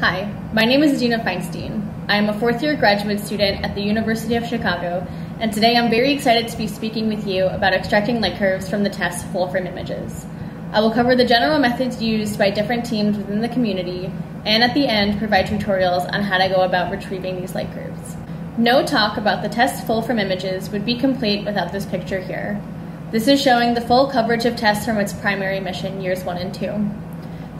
Hi, my name is Adina Feinstein. I am a fourth year graduate student at the University of Chicago, and today I'm very excited to be speaking with you about extracting light curves from the TESS full frame images. I will cover the general methods used by different teams within the community, and at the end, provide tutorials on how to go about retrieving these light curves. No talk about the TESS full frame images would be complete without this picture here. This is showing the full coverage of TESS from its primary mission, years 1 and 2.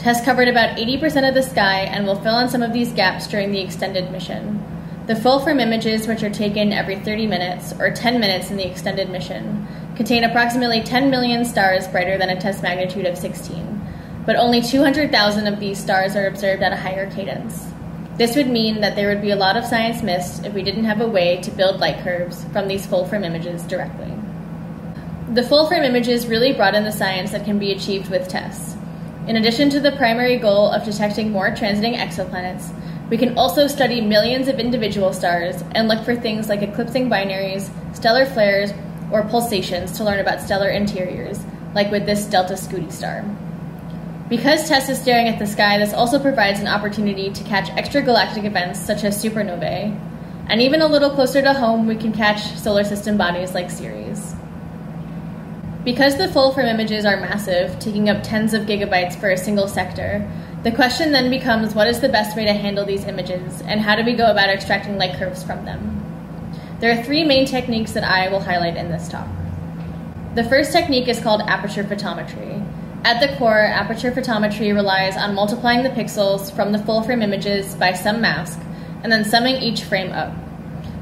TESS covered about 80% of the sky and will fill in some of these gaps during the extended mission. The full frame images, which are taken every 30 minutes, or 10 minutes in the extended mission, contain approximately 10 million stars brighter than a TESS magnitude of 16, but only 200,000 of these stars are observed at a higher cadence. This would mean that there would be a lot of science missed if we didn't have a way to build light curves from these full frame images directly. The full frame images really broaden the science that can be achieved with TESS. In addition to the primary goal of detecting more transiting exoplanets, we can also study millions of individual stars and look for things like eclipsing binaries, stellar flares, or pulsations to learn about stellar interiors, like with this Delta Scuti star. Because TESS is staring at the sky, this also provides an opportunity to catch extragalactic events such as supernovae. And even a little closer to home, we can catch solar system bodies like Ceres. Because the full frame images are massive, taking up tens of gigabytes for a single sector, the question then becomes what is the best way to handle these images, and how do we go about extracting light curves from them? There are three main techniques that I will highlight in this talk. The first technique is called aperture photometry. At the core, aperture photometry relies on multiplying the pixels from the full frame images by some mask, and then summing each frame up.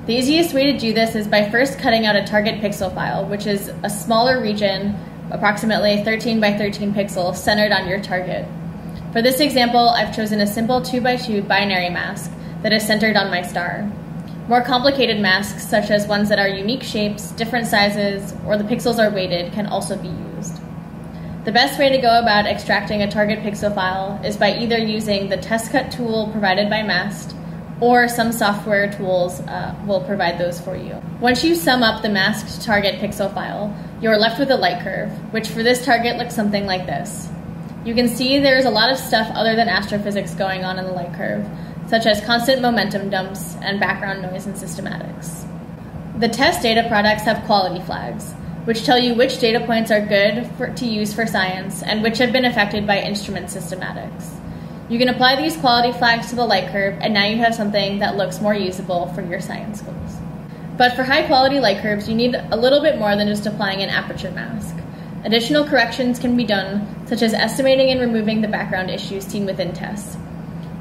The easiest way to do this is by first cutting out a target pixel file, which is a smaller region, approximately 13 by 13 pixels, centered on your target. For this example, I've chosen a simple 2x2 binary mask that is centered on my star. More complicated masks, such as ones that are unique shapes, different sizes, or the pixels are weighted, can also be used. The best way to go about extracting a target pixel file is by either using the TESScut tool provided by MAST or some software tools uh, will provide those for you. Once you sum up the masked target pixel file, you're left with a light curve, which for this target looks something like this. You can see there's a lot of stuff other than astrophysics going on in the light curve, such as constant momentum dumps and background noise and systematics. The TESS data products have quality flags, which tell you which data points are good for, to use for science and which have been affected by instrument systematics. You can apply these quality flags to the light curve, and now you have something that looks more usable for your science goals. But for high quality light curves, you need a little bit more than just applying an aperture mask. Additional corrections can be done, such as estimating and removing the background issues seen within TESS.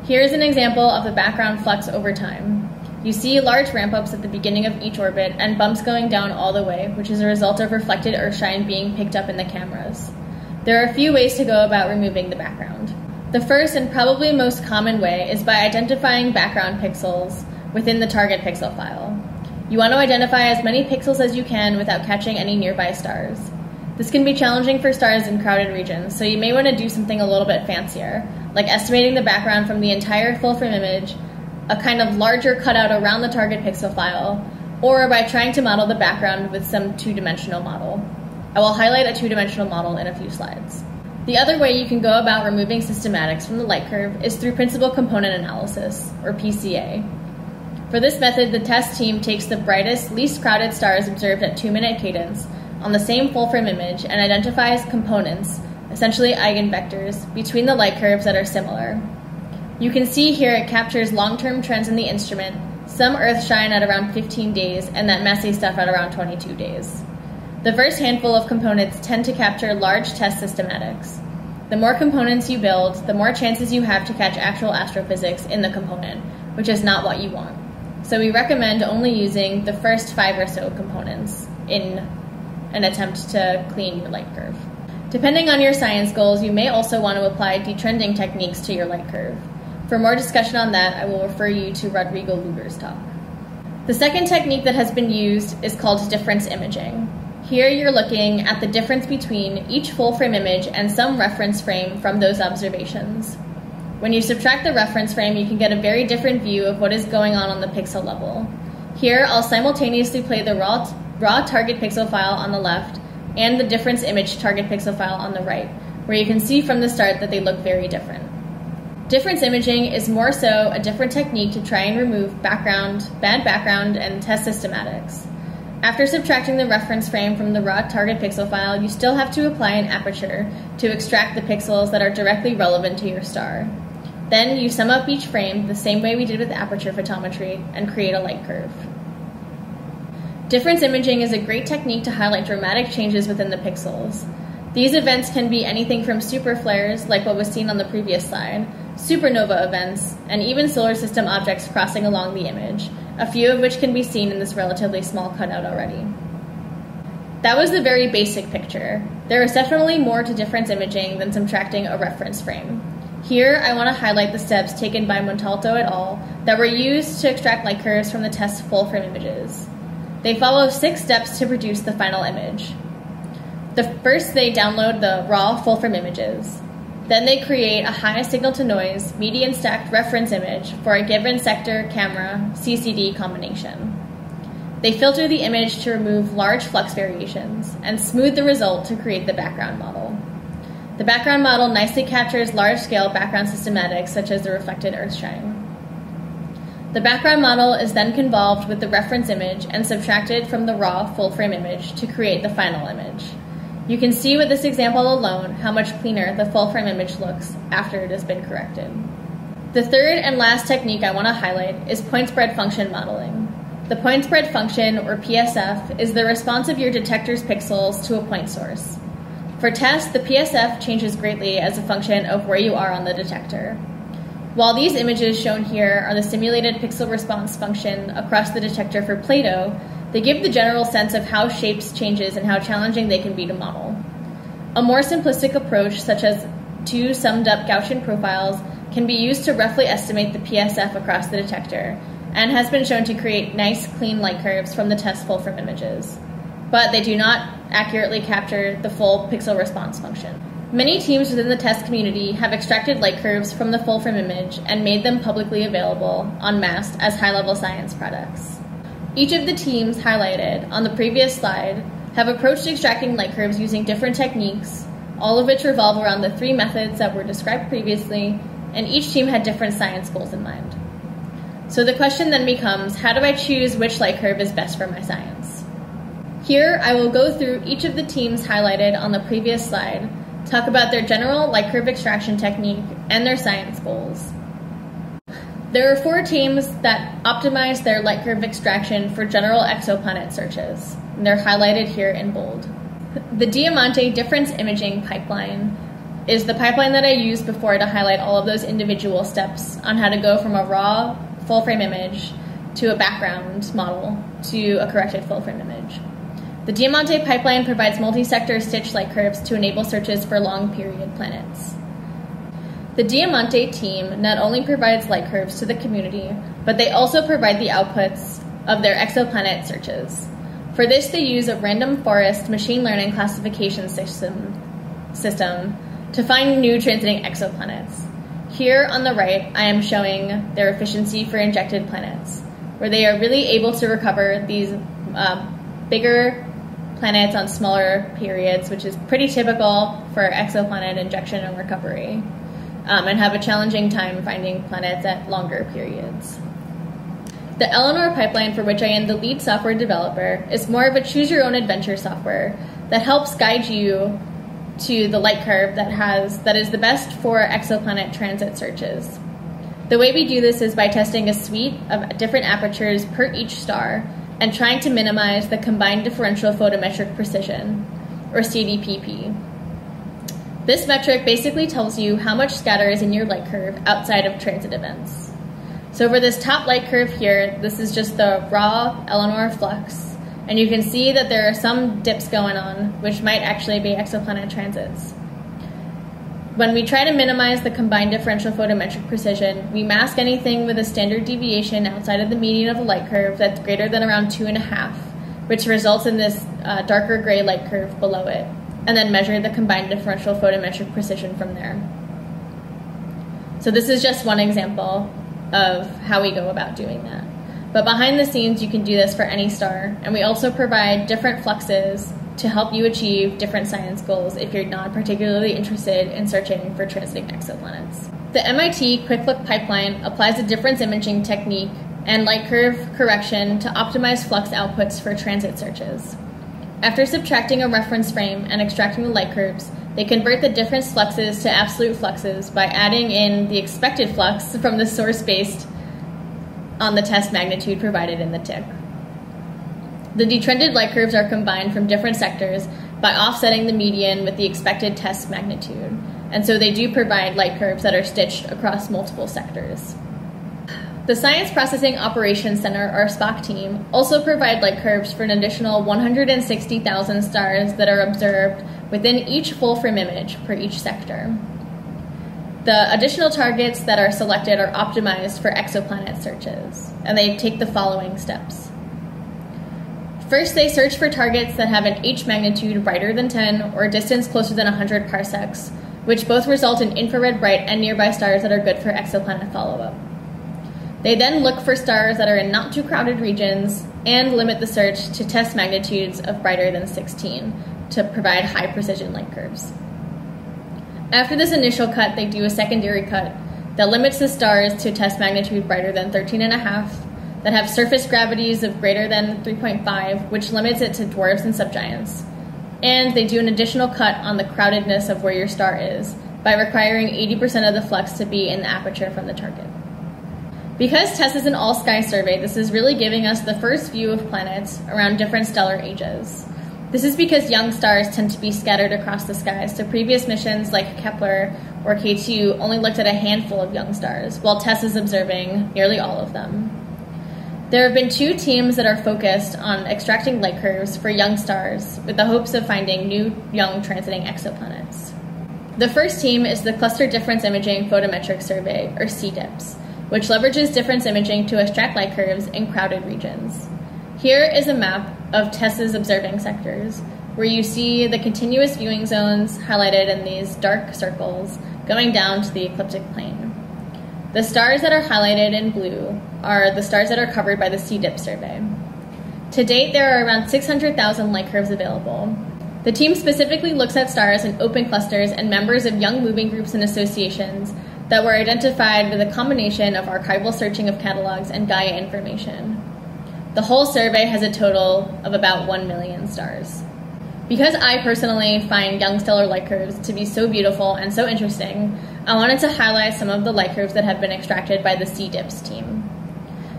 Here is an example of the background flux over time. You see large ramp ups at the beginning of each orbit and bumps going down all the way, which is a result of reflected Earthshine being picked up in the cameras. There are a few ways to go about removing the background. The first and probably most common way is by identifying background pixels within the target pixel file. You want to identify as many pixels as you can without catching any nearby stars. This can be challenging for stars in crowded regions, so you may want to do something a little bit fancier, like estimating the background from the entire full frame image, a kind of larger cutout around the target pixel file, or by trying to model the background with some two dimensional model. I will highlight a two dimensional model in a few slides. The other way you can go about removing systematics from the light curve is through principal component analysis, or PCA. For this method, the TESS team takes the brightest, least crowded stars observed at 2 minute cadence on the same full frame image and identifies components, essentially eigenvectors, between the light curves that are similar. You can see here it captures long term trends in the instrument, some Earth shine at around 15 days, and that messy stuff at around 22 days. The first handful of components tend to capture large TESS systematics. The more components you build, the more chances you have to catch actual astrophysics in the component, which is not what you want. So we recommend only using the first five or so components in an attempt to clean your light curve. Depending on your science goals, you may also want to apply detrending techniques to your light curve. For more discussion on that, I will refer you to Rodrigo Luger's talk. The second technique that has been used is called difference imaging. Here you're looking at the difference between each full frame image and some reference frame from those observations. When you subtract the reference frame, you can get a very different view of what is going on on the pixel level. Here, I'll simultaneously play the raw, raw target pixel file on the left and the difference image target pixel file on the right, where you can see from the start that they look very different. Difference imaging is more so a different technique to try and remove background, bad background, and TESS systematics. After subtracting the reference frame from the raw target pixel file, you still have to apply an aperture to extract the pixels that are directly relevant to your star. Then you sum up each frame the same way we did with aperture photometry and create a light curve. Difference imaging is a great technique to highlight dramatic changes within the pixels. These events can be anything from super flares, like what was seen on the previous slide, supernova events, and even solar system objects crossing along the image, a few of which can be seen in this relatively small cutout already. That was the very basic picture. There is definitely more to difference imaging than subtracting a reference frame. Here, I want to highlight the steps taken by Montalto et al. that were used to extract light curves from the TESS full frame images. They follow six steps to produce the final image. The first, they download the raw full frame images. Then they create a high signal to noise, median stacked reference image for a given sector, camera, CCD combination. They filter the image to remove large flux variations and smooth the result to create the background model. The background model nicely captures large scale background systematics such as the reflected earthshine. The background model is then convolved with the reference image and subtracted from the raw full frame image to create the final image. You can see with this example alone how much cleaner the full frame image looks after it has been corrected. The third and last technique I want to highlight is point spread function modeling. The point spread function, or PSF, is the response of your detector's pixels to a point source. For TESS, the PSF changes greatly as a function of where you are on the detector. While these images shown here are the simulated pixel response function across the detector for Plato, they give the general sense of how shapes changes and how challenging they can be to model. A more simplistic approach, such as two summed up Gaussian profiles, can be used to roughly estimate the PSF across the detector, and has been shown to create nice, clean light curves from the TESS full frame images. But they do not accurately capture the full pixel response function. Many teams within the TESS community have extracted light curves from the full frame image and made them publicly available on MAST as high level science products. Each of the teams highlighted on the previous slide have approached extracting light curves using different techniques, all of which revolve around the three methods that were described previously, and each team had different science goals in mind. So the question then becomes how do I choose which light curve is best for my science? Here, I will go through each of the teams highlighted on the previous slide, talk about their general light curve extraction technique, and their science goals. There are four teams that optimize their light curve extraction for general exoplanet searches. And they're highlighted here in bold. The Diamante difference imaging pipeline is the pipeline that I used before to highlight all of those individual steps on how to go from a raw full frame image to a background model to a corrected full frame image. The Diamante pipeline provides multi sector stitch light curves to enable searches for long period planets. The Diamante team not only provides light curves to the community, but they also provide the outputs of their exoplanet searches. For this, they use a random forest machine learning classification system, system to find new transiting exoplanets. Here on the right, I am showing their efficiency for injected planets, where they are really able to recover these uh, bigger planets on smaller periods, which is pretty typical for exoplanet injection and recovery um, and have a challenging time finding planets at longer periods. The Eleanor pipeline, for which I am the lead software developer, is more of a choose your own adventure software that helps guide you to the light curve that has that is the best for exoplanet transit searches. The way we do this is by testing a suite of different apertures per each star and trying to minimize the combined differential photometric precision, or CDPP. This metric basically tells you how much scatter is in your light curve outside of transit events. So for this top light curve here, this is just the raw Eleanor flux, and you can see that there are some dips going on, which might actually be exoplanet transits. When we try to minimize the combined differential photometric precision, we mask anything with a standard deviation outside of the median of the light curve that's greater than around two and a half, which results in this uh, darker gray light curve below it and then measure the combined differential photometric precision from there. So this is just one example of how we go about doing that. But behind the scenes, you can do this for any star, and we also provide different fluxes to help you achieve different science goals if you're not particularly interested in searching for transiting exoplanets. The MIT Quick Look pipeline applies a difference imaging technique and light curve correction to optimize flux outputs for transit searches. After subtracting a reference frame and extracting the light curves, they convert the difference fluxes to absolute fluxes by adding in the expected flux from the source based on the TESS magnitude provided in the TIC. The detrended light curves are combined from different sectors by offsetting the median with the expected TESS magnitude, and so they do provide light curves that are stitched across multiple sectors. The Science Processing Operations Center, or SPOC team, also provide light curves for an additional 160,000 stars that are observed within each full frame image for each sector. The additional targets that are selected are optimized for exoplanet searches, and they take the following steps. First, they search for targets that have an H magnitude brighter than 10 or a distance closer than 100 parsecs, which both result in infrared bright and nearby stars that are good for exoplanet follow up. They then look for stars that are in not too crowded regions and limit the search to TESS magnitudes of brighter than 16 to provide high precision light curves. After this initial cut, they do a secondary cut that limits the stars to TESS magnitude brighter than 13.5, that have surface gravities of greater than 3.5, which limits it to dwarfs and subgiants. And they do an additional cut on the crowdedness of where your star is by requiring 80% of the flux to be in the aperture from the target. Because TESS is an all sky survey, this is really giving us the first view of planets around different stellar ages. This is because young stars tend to be scattered across the skies, so previous missions like Kepler or K2 only looked at a handful of young stars, while TESS is observing nearly all of them. There have been two teams that are focused on extracting light curves for young stars with the hopes of finding new young transiting exoplanets. The first team is the Cluster Difference Imaging Photometric Survey, or CDIPS which leverages difference imaging to extract light curves in crowded regions. Here is a map of TESS's observing sectors, where you see the continuous viewing zones highlighted in these dark circles going down to the ecliptic plane. The stars that are highlighted in blue are the stars that are covered by the CDIP survey. To date, there are around 600,000 light curves available. The team specifically looks at stars in open clusters and members of young moving groups and associations that were identified with a combination of archival searching of catalogs and Gaia information. The whole survey has a total of about 1 million stars. Because I personally find young stellar light curves to be so beautiful and so interesting, I wanted to highlight some of the light curves that have been extracted by the CDIPS team.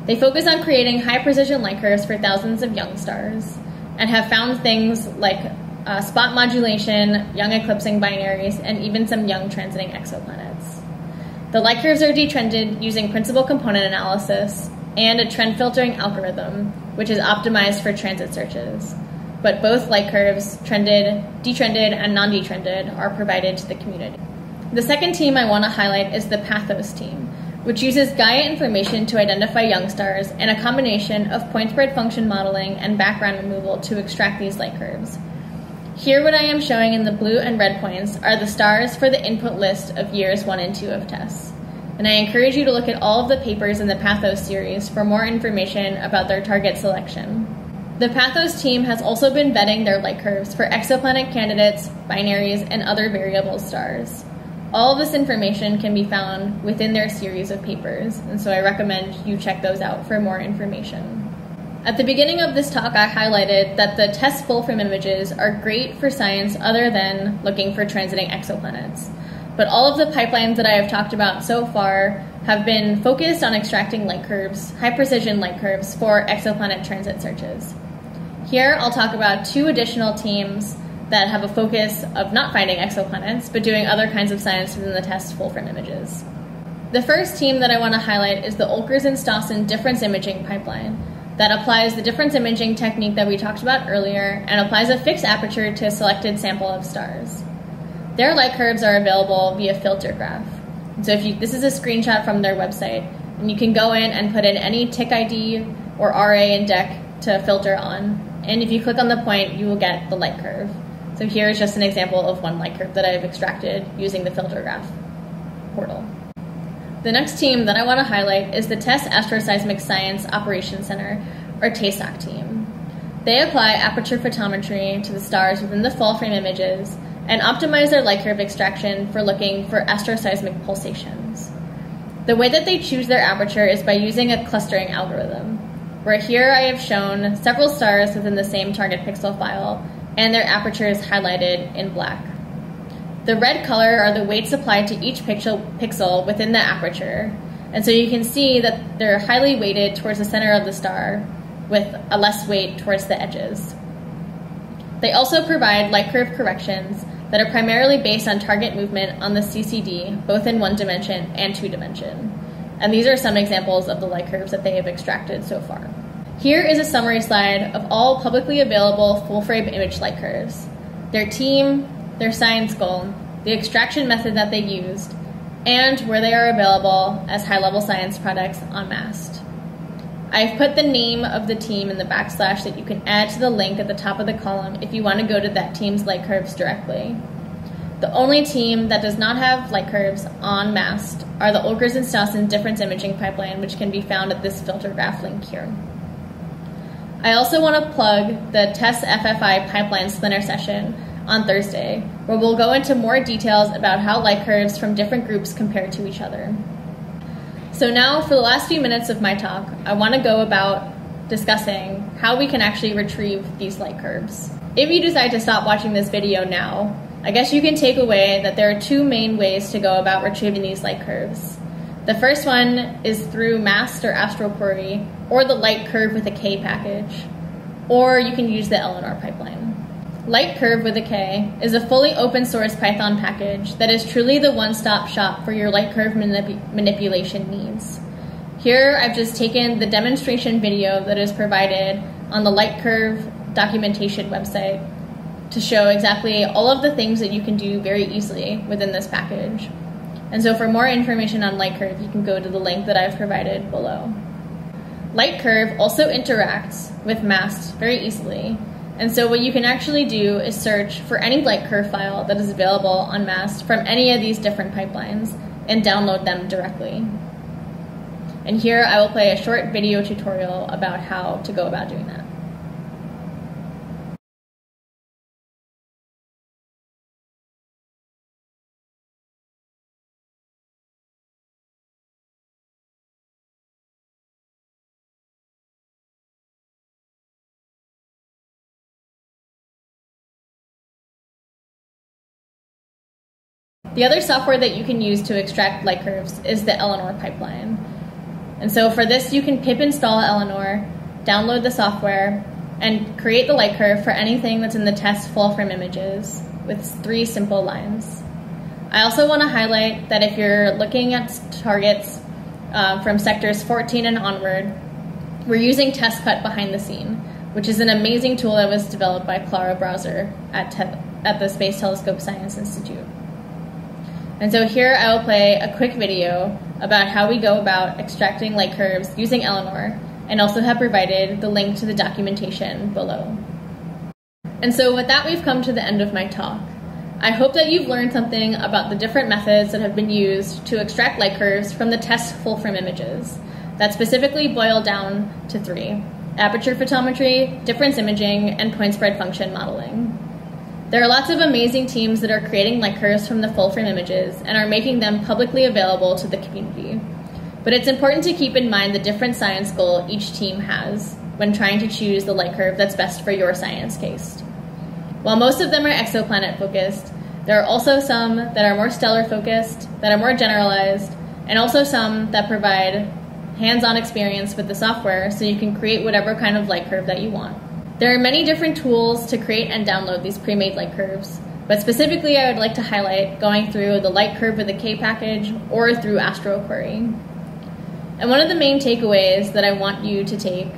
They focus on creating high precision light curves for thousands of young stars and have found things like uh, spot modulation, young eclipsing binaries, and even some young transiting exoplanets. The light curves are detrended using principal component analysis and a trend filtering algorithm, which is optimized for transit searches. But both light curves, trended, detrended, and non detrended, are provided to the community. The second team I want to highlight is the Pathos team, which uses Gaia information to identify young stars and a combination of point spread function modeling and background removal to extract these light curves. Here, what I am showing in the blue and red points are the stars for the input list of years 1 and 2 of TESS. And I encourage you to look at all of the papers in the Pathos series for more information about their target selection. The Pathos team has also been vetting their light curves for exoplanet candidates, binaries, and other variable stars. All of this information can be found within their series of papers, and so I recommend you check those out for more information. At the beginning of this talk, I highlighted that the TESS full frame images are great for science other than looking for transiting exoplanets. But all of the pipelines that I have talked about so far have been focused on extracting light curves, high precision light curves, for exoplanet transit searches. Here, I'll talk about two additional teams that have a focus of not finding exoplanets, but doing other kinds of science within the TESS full frame images. The first team that I want to highlight is the Oelkers and Stassun difference imaging pipeline that applies the difference imaging technique that we talked about earlier and applies a fixed aperture to a selected sample of stars. Their light curves are available via Filtergraph. So if you this is a screenshot from their website, and you can go in and put in any TIC ID or RA and DEC to filter on. And if you click on the point, you will get the light curve. So here is just an example of one light curve that I've extracted using the Filtergraph portal. The next team that I want to highlight is the TESS Asteroseismic Science Operations Center, or TASOC team. They apply aperture photometry to the stars within the full frame images and optimize their light curve extraction for looking for asteroseismic pulsations. The way that they choose their aperture is by using a clustering algorithm, where here I have shown several stars within the same target pixel file, and their aperture is highlighted in black. The red color are the weights applied to each pixel, pixel within the aperture, and so you can see that they're highly weighted towards the center of the star, with a less weight towards the edges. They also provide light curve corrections that are primarily based on target movement on the CCD, both in one dimension and two dimension. And these are some examples of the light curves that they have extracted so far. Here is a summary slide of all publicly available full frame image light curves, their team, their science goal, the extraction method that they used, and where they are available as high level science products on MAST. I've put the name of the team in the backslash that you can add to the link at the top of the column if you want to go to that team's light curves directly. The only team that does not have light curves on MAST are the Oelkers and Stassun difference imaging pipeline, which can be found at this Filtergraph link here. I also want to plug the TESS FFI pipeline splinter session on Thursday, where we'll go into more details about how light curves from different groups compare to each other. So now, for the last few minutes of my talk, I want to go about discussing how we can actually retrieve these light curves. If you decide to stop watching this video now, I guess you can take away that there are two main ways to go about retrieving these light curves. The first one is through MAST or AstroQuery, or the light curve with a K package, or you can use the Eleanor pipeline. LightCurve with a K is a fully open source Python package that is truly the one stop shop for your light curve manip- manipulation needs. Here, I've just taken the demonstration video that is provided on the LightCurve documentation website to show exactly all of the things that you can do very easily within this package. And so, for more information on LightCurve, you can go to the link that I've provided below. LightCurve also interacts with MAST very easily and so what you can actually do is search for any light curve file that is available on MAST from any of these different pipelines and download them directly. And here I will play a short video tutorial about how to go about doing that. The other software that you can use to extract light curves is the Eleanor pipeline. And so for this, you can pip install Eleanor, download the software, and create the light curve for anything that's in the TESS full frame images with three simple lines. I also want to highlight that if you're looking at targets uh, from sectors 14 and onward, we're using TESScut behind the scene, which is an amazing tool that was developed by Clara Brasseur at, at the Space Telescope Science Institute. And so here I will play a quick video about how we go about extracting light curves using Eleanor, and also have provided the link to the documentation below. And so with that, we've come to the end of my talk. I hope that you've learned something about the different methods that have been used to extract light curves from the TESS full frame images that specifically boil down to three aperture photometry, difference imaging, and point spread function modeling. There are lots of amazing teams that are creating light curves from the full frame images and are making them publicly available to the community. But it's important to keep in mind the different science goal each team has when trying to choose the light curve that's best for your science case. While most of them are exoplanet focused, there are also some that are more stellar focused, that are more generalized, and also some that provide hands on experience with the software so you can create whatever kind of light curve that you want. There are many different tools to create and download these pre-made light curves, but specifically I would like to highlight going through the light curve with the K package or through AstroQuery. And one of the main takeaways that I want you to take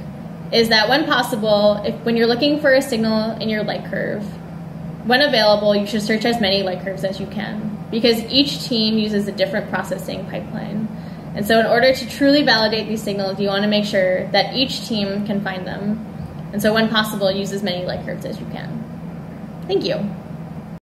is that when possible, if when you're looking for a signal in your light curve, when available, you should search as many light curves as you can because each team uses a different processing pipeline. And so in order to truly validate these signals, you want to make sure that each team can find them and so when possible, use as many light curves as you can. Thank you.